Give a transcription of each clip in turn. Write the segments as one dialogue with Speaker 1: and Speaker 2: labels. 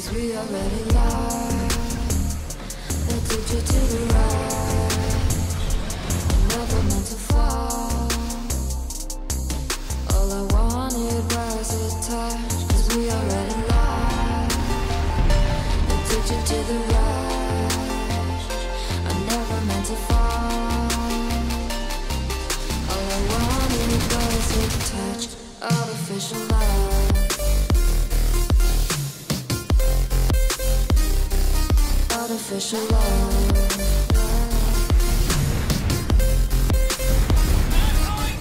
Speaker 1: Cause we already lost. Addicted to the rush. Never meant to fall. All I wanted was a touch. Cause we already lost. Addicted to the rush. I never meant to fall. All I wanted was a touch. Artificial love. Love.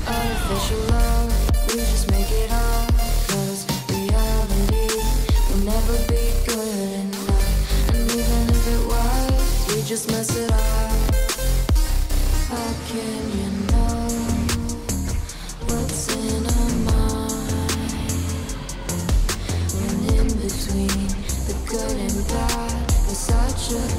Speaker 1: Artificial love, we just make it up. Cause reality will never be good enough. And even if it was, we just mess it up. How can you know what's in our mind? When in between the good and bad, such a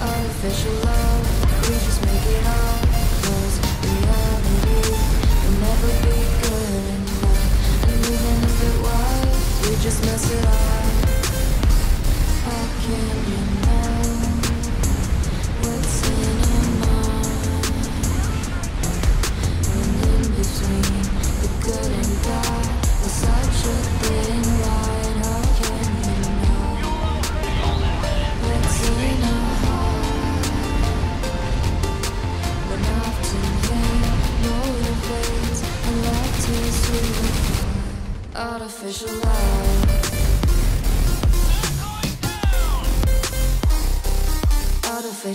Speaker 1: Artificial love. We just make it will never be good enough. And even if it was, we just mess it up.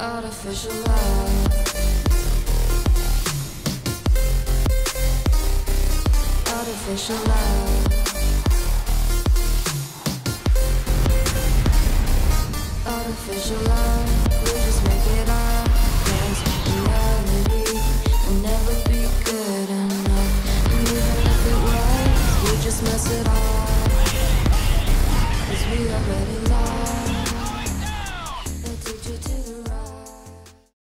Speaker 1: Artificial love. Artificial love. Artificial love. We just make it up. Cause reality will